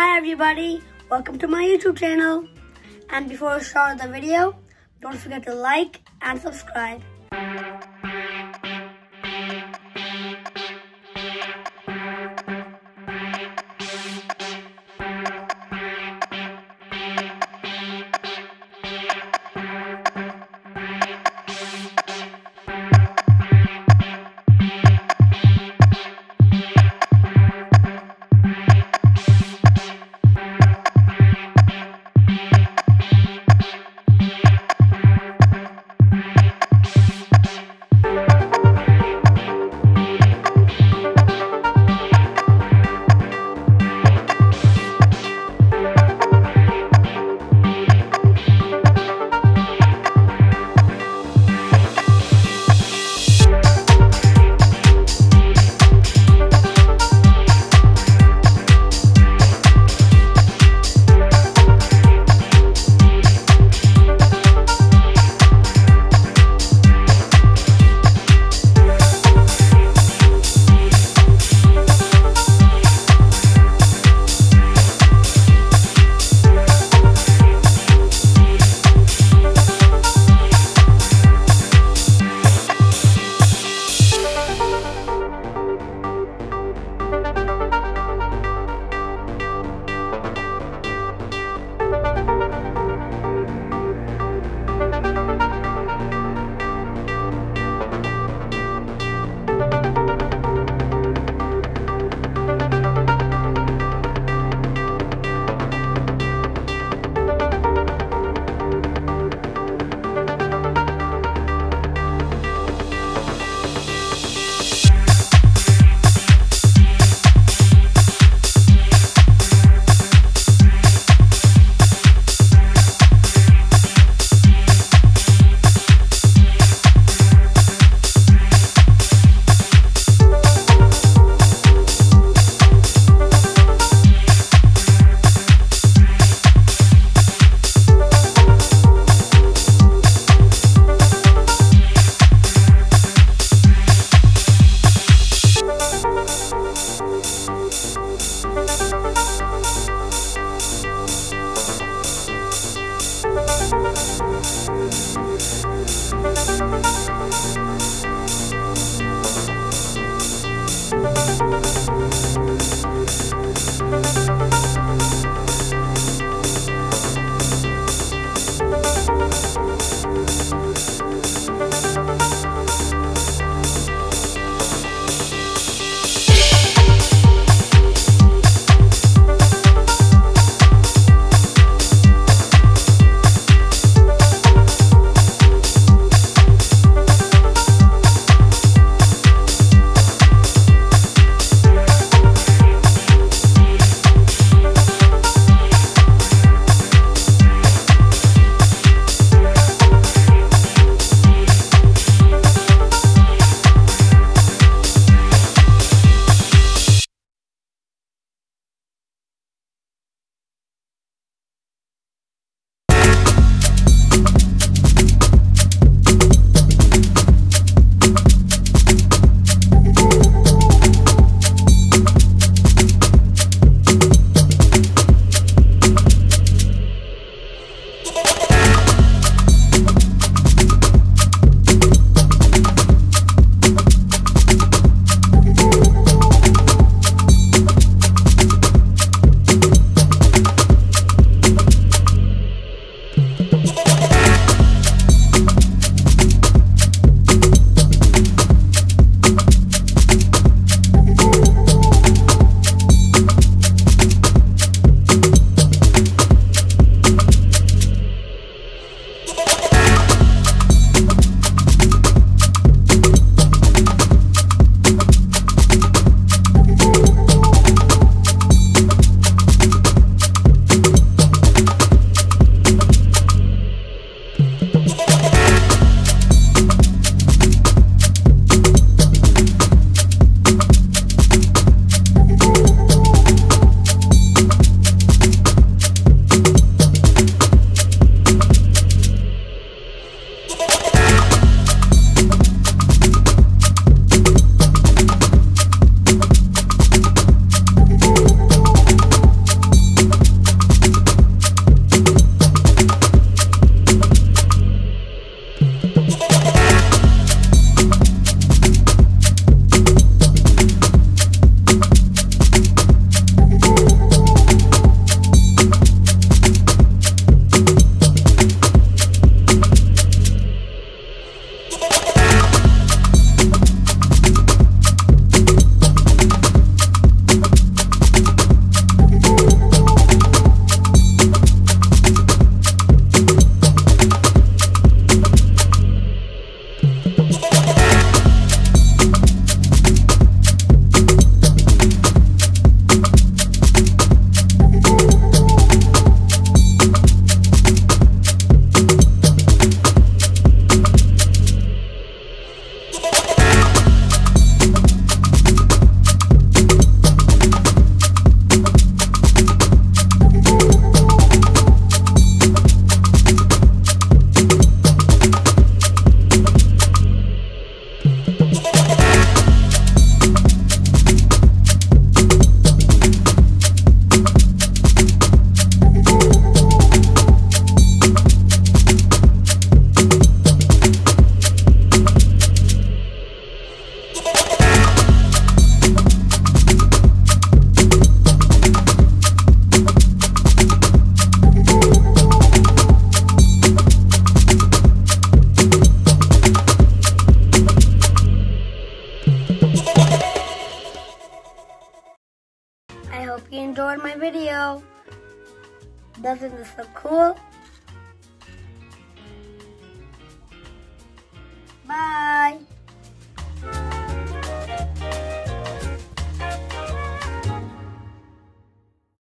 Hi everybody, welcome to my YouTube channel. And before we start the video, don't forget to like and subscribe. Doesn't this look cool?